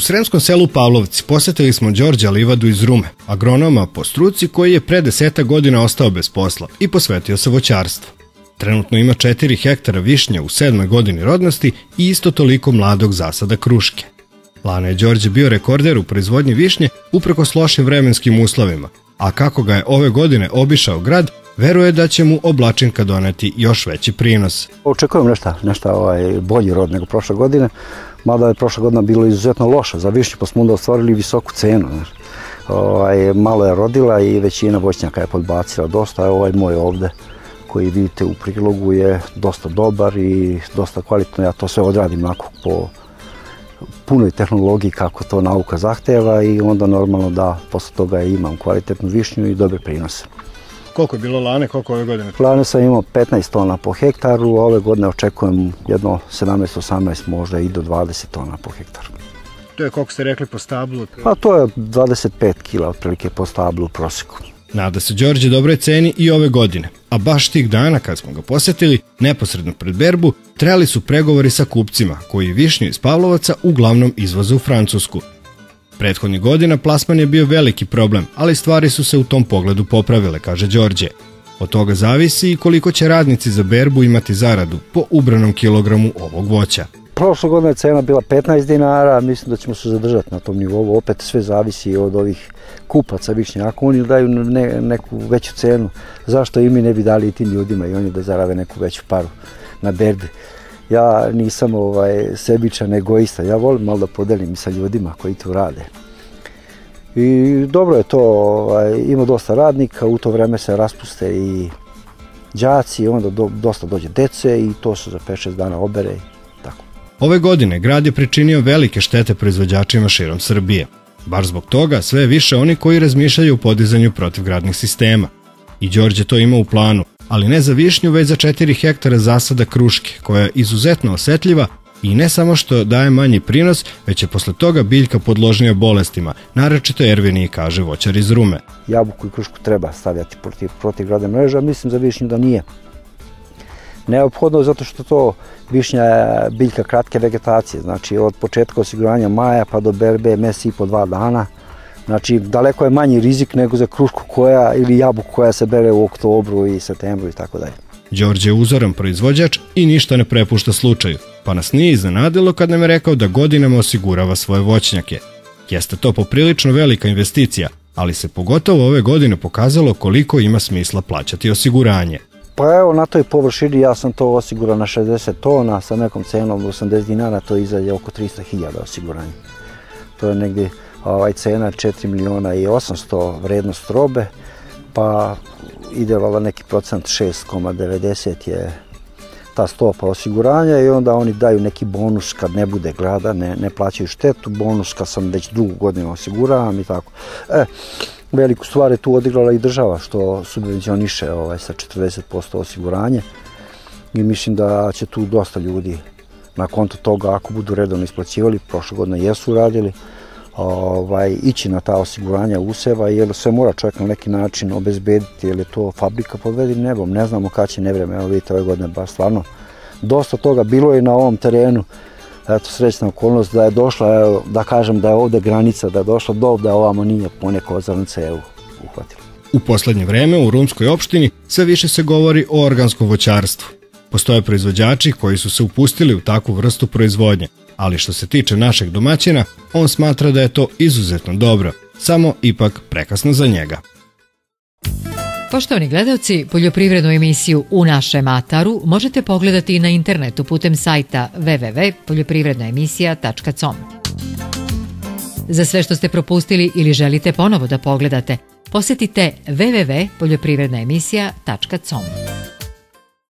sremskom selu Pavlovci posetili smo Đorđa Livadu iz Rume, agronoma po struci koji je pre deseta godina ostao bez posla i posvetio se voćarstvu. Trenutno ima 4 hektara višnje u sedmoj godini rodnosti i isto toliko mladog zasada kruške. Lana je Đorđe bio rekorder u proizvodnji višnje upreko s lošim vremenskim uslovima, a kako ga je ove godine obišao grad, veruje da će mu oblačinka doneti još veći prinos. Očekujem nešto, nešto ovaj, bolji rod nego prošle godine, mada je prošla godina bilo izuzetno loša za višnju, pa smo onda ostvarili visoku cenu. Znaš. Ovaj, malo je rodila i većina voćnjaka je podbacila dosta, ovaj moj ovde koji vidite u prilogu je dosta dobar i dosta kvalitetno. Ja to sve odradim onako po punoj tehnologiji kako to nauka zahteva i onda normalno da posle toga imam kvalitetnu višnju i dobre prinose. Koliko je bilo lane, koliko ove godine? Lane sam imao 15 tona po hektaru, ove godine očekujem jedno 17-18, možda i do 20 tona po hektaru. To je koliko ste rekli po stablu? Pa to je 25 kila otprilike po stablu u proseku. Nada se Đorđe dobroj ceni i ove godine, a baš tih dana kad smo ga posetili, neposredno pred berbu, trebali su pregovori sa kupcima, koji višnju iz Pavlovaca uglavnom izvoze u Francusku. Prethodnih godina plasman je bio veliki problem, ali stvari su se u tom pogledu popravile, kaže Đorđe. Od toga zavisi i koliko će radnici za berbu imati zaradu po ubranom kilogramu ovog voća. Prošle godine je cena bila 15 dinara, mislim da ćemo se zadržati na tom nivou, opet sve zavisi od ovih kupaca višnje. Ako oni daju ne, neku veću cenu, zašto i mi ne bi dali i tim ljudima i oni da zarave neku veću paru na berbi. Ja nisam ovaj, sebičan egoista, ja volim malo da podelim sa ljudima koji tu rade. I dobro je to, ovaj, ima dosta radnika, u to vreme se raspuste i đaci, onda do, dosta dođe dece i to se za 5-6 dana obere tako. Ove godine grad je pričinio velike štete proizvođačima širom Srbije. Bar zbog toga sve više oni koji razmišljaju o podizanju protivgradnih sistema. I Đorđe to ima u planu, ali ne za višnju, već za 4 hektara zasada kruške, koja je izuzetno osetljiva i ne samo što daje manji prinos, već je posle toga biljka podložnija bolestima, naročito Ervini kaže voćar iz Rume. Jabuku i krušku treba stavljati protiv, protiv grade mreža, mislim za višnju da nije. Neophodno zato što to višnja je biljka kratke vegetacije, znači od početka osiguranja maja pa do berbe mesi i po dva dana. Znači daleko je manji rizik nego za krušku koja ili jabuku koja se bere u oktobru i septembru i tako dalje. Đorđe je uzoran proizvođač i ništa ne prepušta slučaju, pa nas nije iznenadilo kad nam je rekao da godinama osigurava svoje voćnjake. Jeste to poprilično velika investicija, ali se pogotovo ove godine pokazalo koliko ima smisla plaćati osiguranje. Pa evo, na toj površini ja sam to osigurao na 60 tona sa nekom cenom 80 dinara, to izađe oko 300.000 osiguranja. To je negdje ovaj, cena 4 miliona i 800 vrednost robe, pa ide vala neki procent 6,90 je ta stopa osiguranja i onda oni daju neki bonus kad ne bude grada, ne, ne plaćaju štetu, bonus kad sam već drugu godinu osiguravam i tako. E, veliku stvar je tu odigrala i država što subvencioniše ovaj, sa 40% osiguranje i mislim da će tu dosta ljudi na konto toga ako budu redovno isplaćivali, prošle godine jesu radili, ovaj, ići na ta osiguranja useva, jer sve mora čovjek na neki način obezbediti, jer je to fabrika pod vedim nebom, ne znamo kada će nevreme, evo vidite ove godine baš stvarno dosta toga bilo je na ovom terenu, eto srećna okolnost da je došla, evo, da kažem da je ovde granica, da je došla do ovde, ovamo nije poneko zrnce evo, uhvatilo. U poslednje vreme u Rumskoj opštini sve više se govori o organskom voćarstvu. Postoje proizvođači koji su se upustili u takvu vrstu proizvodnje, ali što se tiče našeg domaćina, on smatra da je to izuzetno dobro, samo ipak prekasno za njega. Poštovani gledalci, poljoprivrednu emisiju U našem Ataru možete pogledati na internetu putem sajta www.poljoprivrednaemisija.com. Za sve što ste propustili ili želite ponovo da pogledate, posetite www.poljoprivrednaemisija.com.